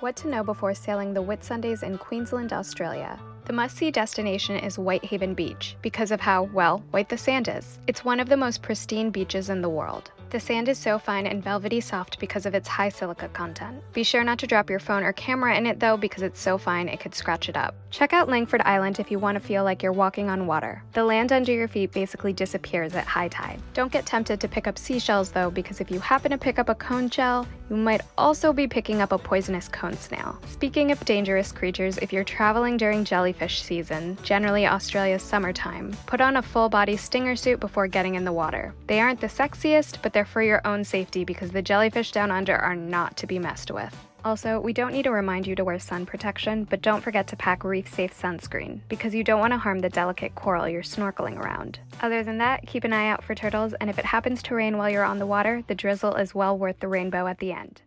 What to know before sailing the Whitsundays in Queensland, Australia. The must see destination is Whitehaven Beach because of how, well, white the sand is. It's one of the most pristine beaches in the world. The sand is so fine and velvety soft because of its high silica content. Be sure not to drop your phone or camera in it though because it's so fine it could scratch it up. Check out Langford Island if you want to feel like you're walking on water. The land under your feet basically disappears at high tide. Don't get tempted to pick up seashells though because if you happen to pick up a cone shell, you might also be picking up a poisonous cone snail. Speaking of dangerous creatures, if you're traveling during jellyfish season, generally Australia's summertime, put on a full body stinger suit before getting in the water. They aren't the sexiest, but they're they're for your own safety because the jellyfish down under are not to be messed with. Also, we don't need to remind you to wear sun protection, but don't forget to pack reef safe sunscreen because you don't want to harm the delicate coral you're snorkeling around. Other than that, keep an eye out for turtles, and if it happens to rain while you're on the water, the drizzle is well worth the rainbow at the end.